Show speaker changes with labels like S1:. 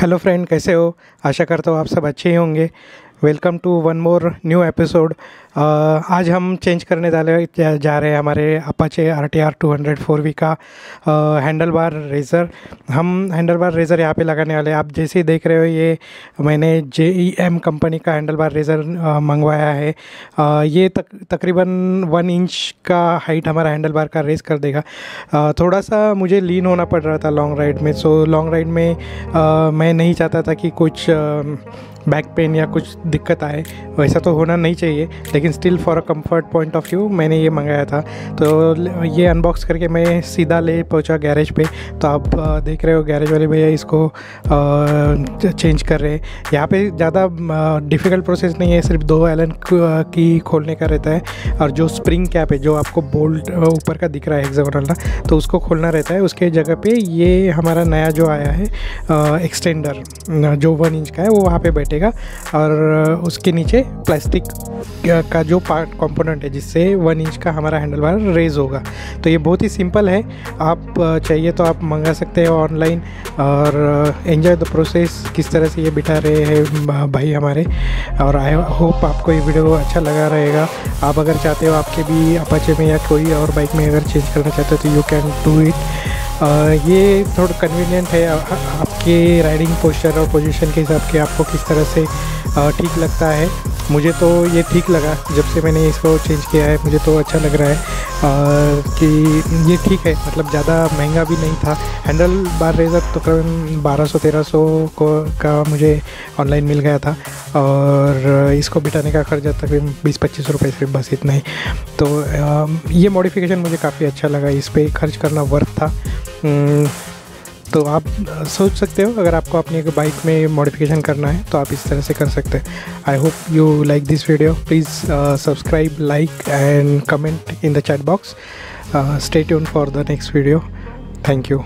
S1: Hello friend कैसे हो? आशा करता हूँ आप सब अच्छे ही होंगे। Welcome to one more new episode आज हम चेंज करने जा रहे जा रहे हैं हमारे Apache R T R two hundred four V का हैंडल बार रेज़र हम हैंडल बार रेज़र यहाँ पे लगाने वाले हैं। आप जैसे ही देख रहे हो ये मैंने जे ई एम कंपनी का हैंडल बार रेज़र मंगवाया है। uh, ये तक तकरीबन वन इंच का हाइट हमारा हैंडल बार का रेज़ कर देगा। uh, थोड़ा सा मुझे लीन होना पड़ रहा था लॉन्ग राइड में। सो लॉन्ग राइड में uh, मैं नहीं चाहता था कि कुछ बैक पेन या कुछ दिक्कत आए, वैसा तो होना नहीं चाहिए, लेकिन still for a comfort point of view मैंने ये मंगाया था। तो ये अनबॉक्स करके मैं सीधा ले पहुँचा गैरेज पे। तो आप देख रहे हो गैरेज वाले भैया इसको चेंज कर रहे हैं। यहाँ पे ज़्यादा डिफ़िकल्ट प्रोसेस नहीं है, सिर्फ़ दो एलन की खोलने का रहता है। और जो स्प्रिंग कैप है, जो आपको बोल्ट ऊपर का दिख रहा है एग्ज़ाम्पल ना तो उसको खोलना रहता है। उसके जगह पे ये हमारा नया जो आया है एक्सटेंडर जो वन इंच का है, वो वहाँ पे बैठ बैठेगा और उसके नीचे प्लास्टिक का जो पार्ट कंपोनेंट है, जिससे वन इंच का हमारा हैंडल बार रेज होगा। तो ये बहुत ही सिंपल है। आप चाहिए तो आप मंगा सकते हो ऑनलाइन और एंजॉय द प्रोसेस किस तरह से ये बिठा रहे हैं भाई हमारे। और आई होप आपको ये वीडियो अच्छा लगा रहेगा। आप अगर चाहते हो आपके भी अपाचे में या कोई और बाइक में अगर चेंज करना चाहते हो तो यू कैन डू इट ये थोड़ा कन्वीनियंट है आपके राइडिंग पोस्चर और पोजीशन के हिसाब के आपको किस तरह से ठीक लगता है। मुझे तो ये ठीक लगा जब से मैंने इसको चेंज किया है। मुझे तो अच्छा लग रहा है आ, कि ये ठीक है। मतलब ज़्यादा महँगा भी नहीं था। हैंडल बार रेजर तो करीबन बारह सौ तेरह सौ को का मुझे ऑनलाइन मिल गया था। और इसको बिठाने का खर्चा तकरीबन बीस पच्चीस रुपये सिर्फ़ बस इतना ही। तो ये मॉडिफिकेशन मुझे काफ़ी अच्छा लगा। इस पर खर्च करना वर्थ था। तो आप सोच सकते हो, अगर आपको अपनी बाइक में मॉडिफिकेशन करना है तो आप इस तरह से कर सकते हैं। I hope you like this video please subscribe like and comment in the chat box stay tune for the next video thank you